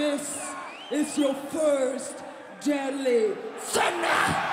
This is your first deadly thunder.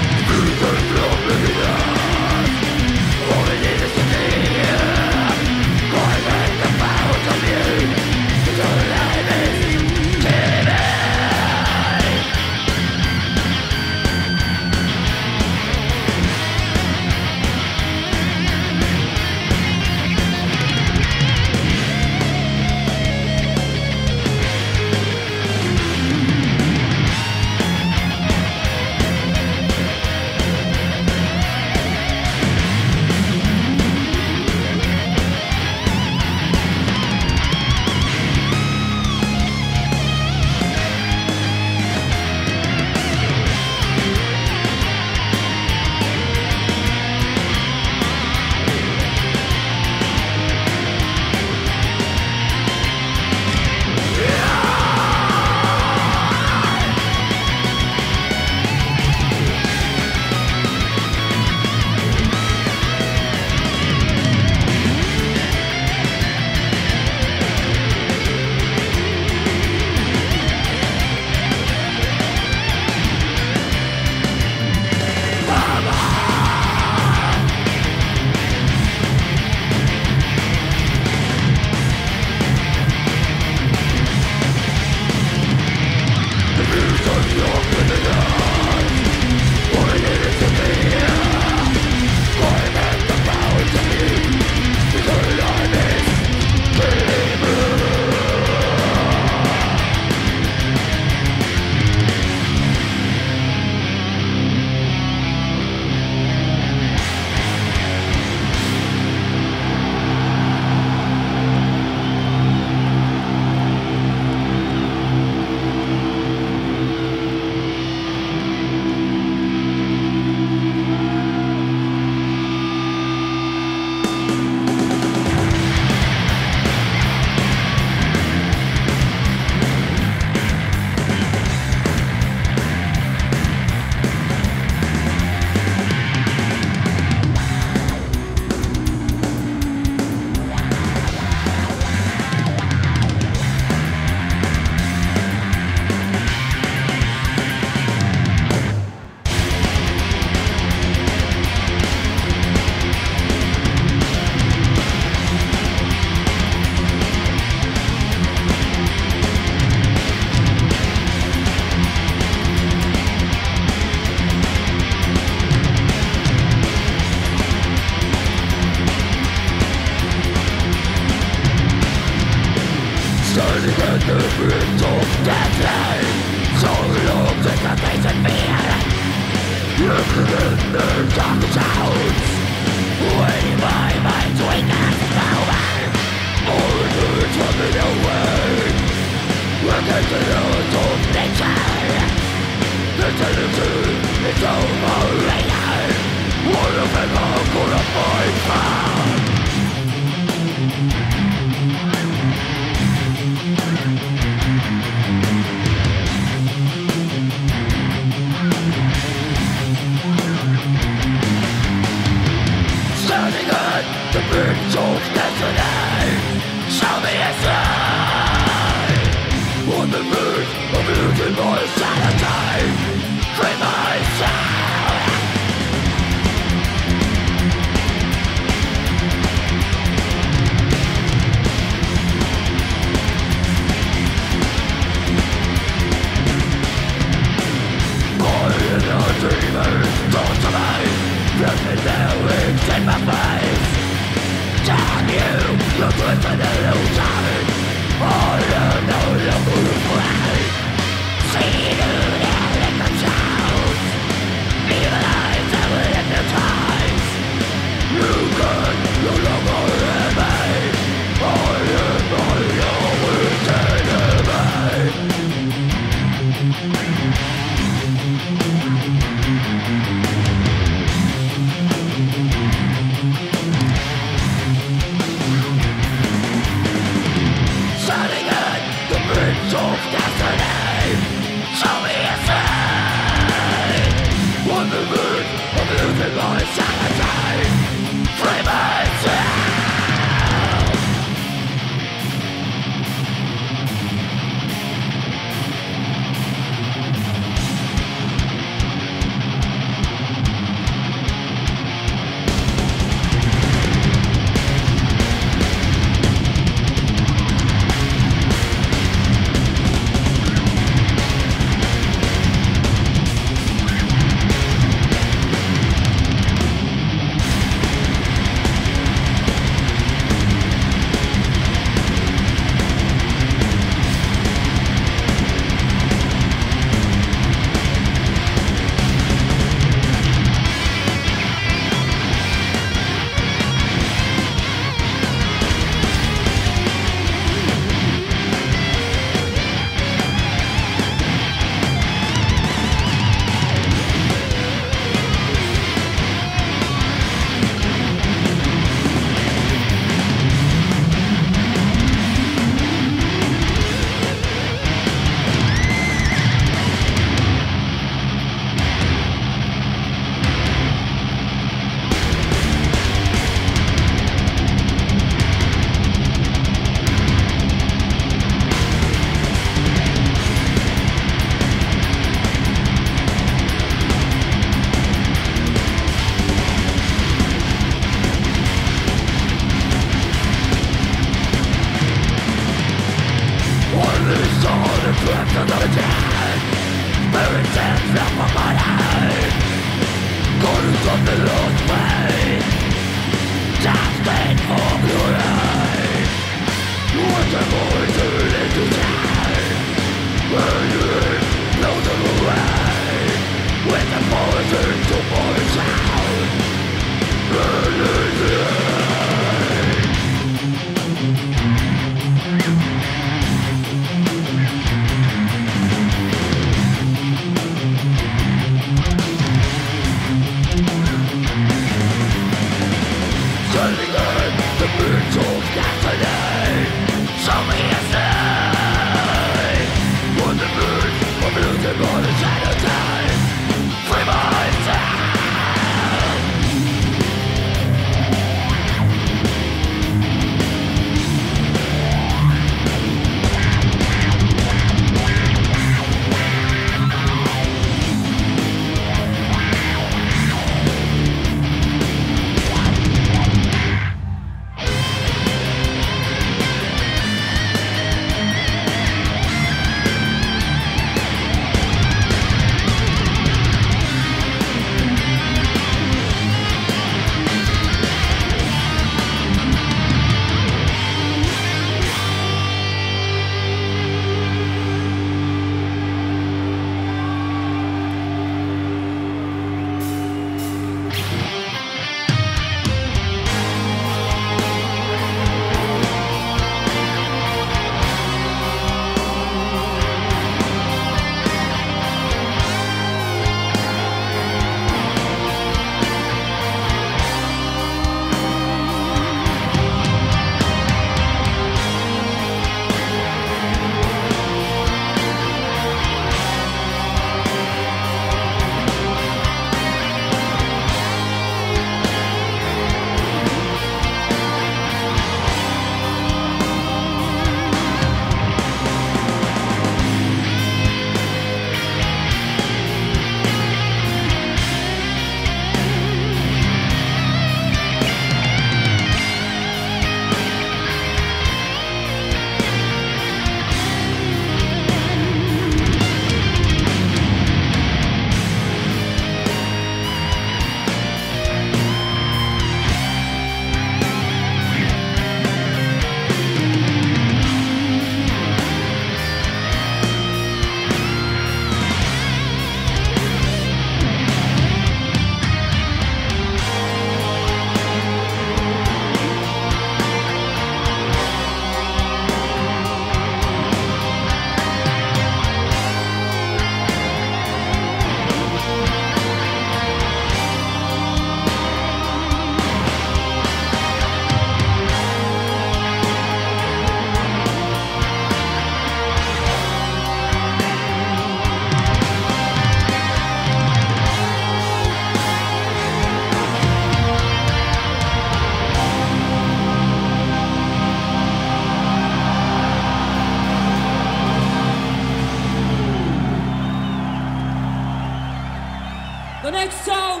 Next song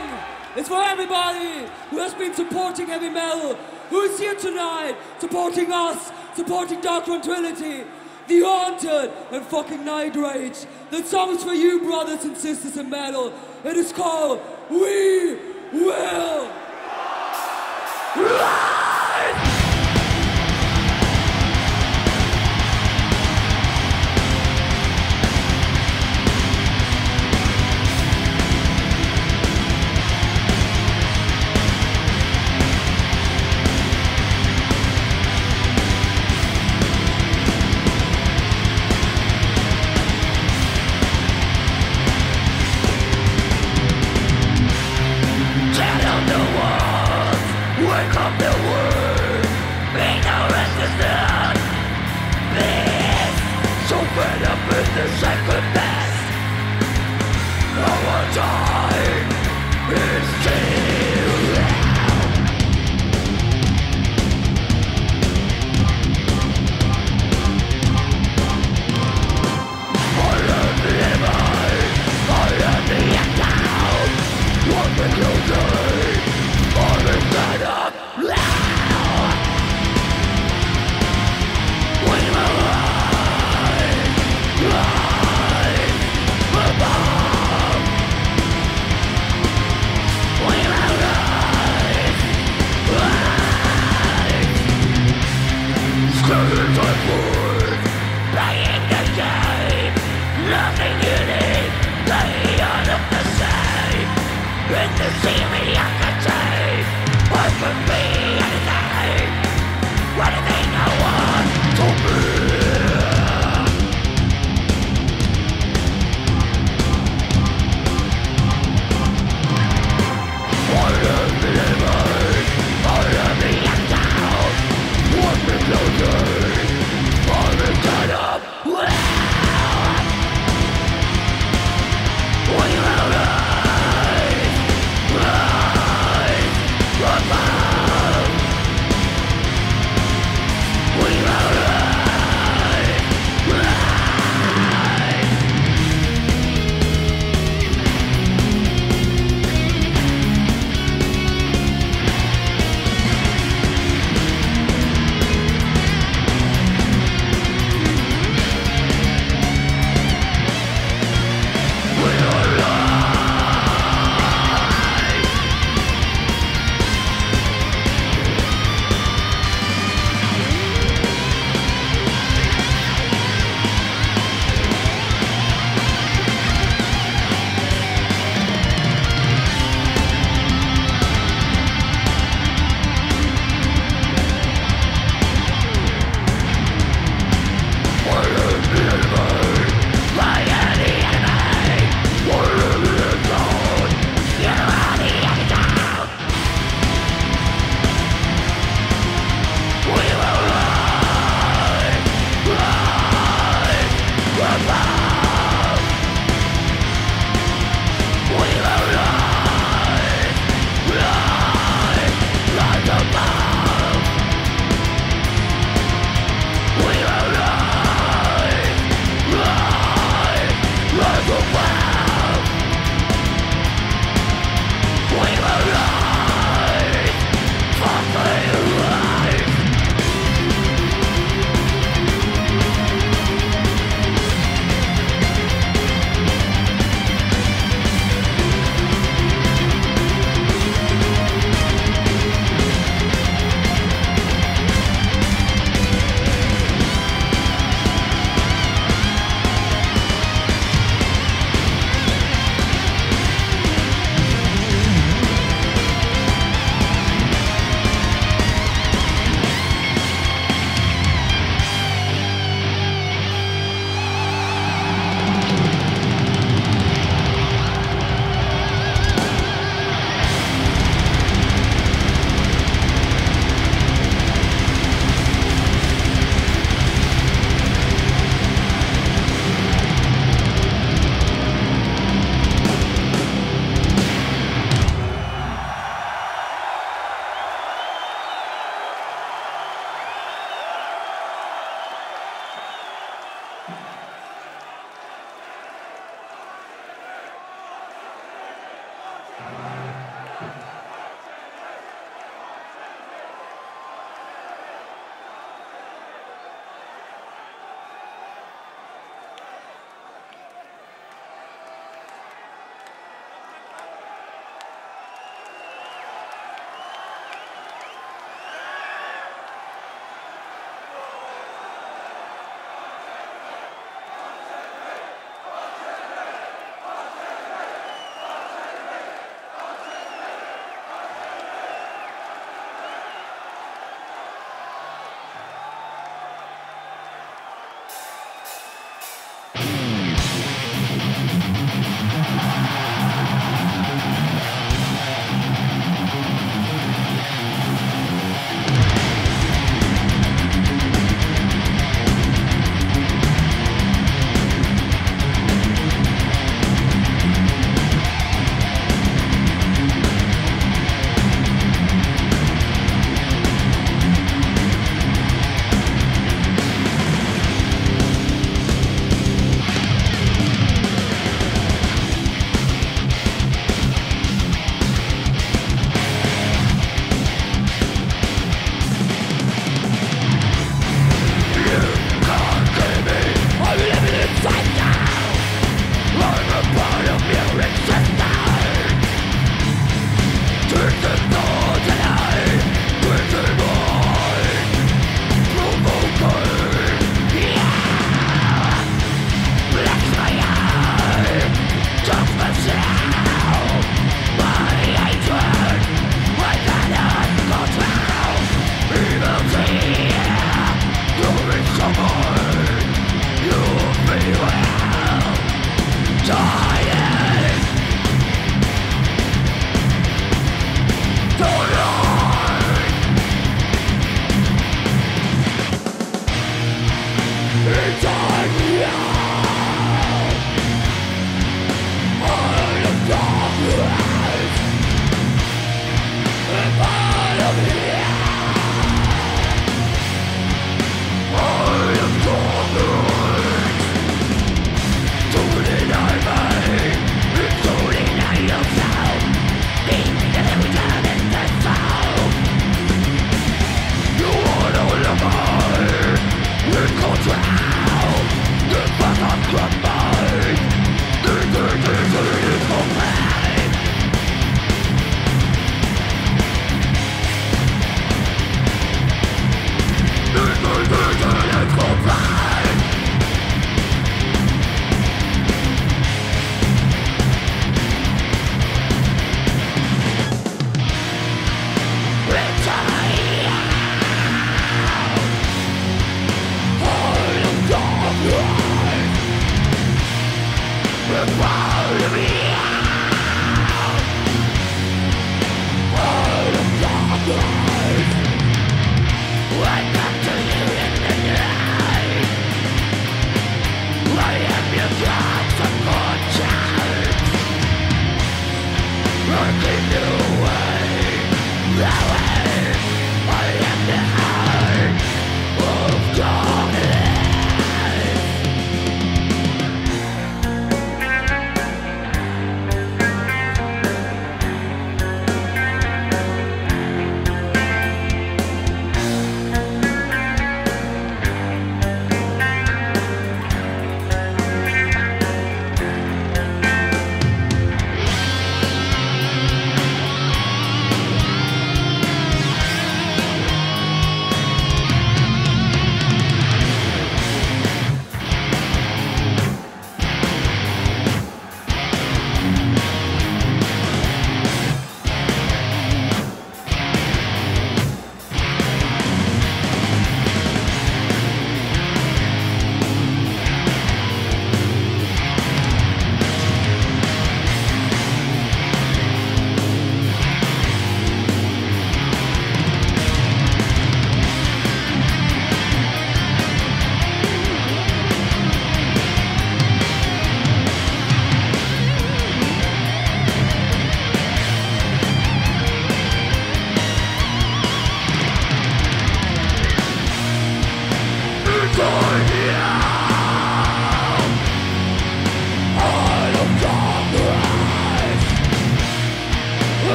is for everybody who has been supporting heavy metal, who is here tonight, supporting us, supporting Dark Tranquillity, The Haunted, and fucking Nightrage. The song is for you, brothers and sisters in metal. It is called We Will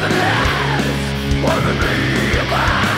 Thank you very much.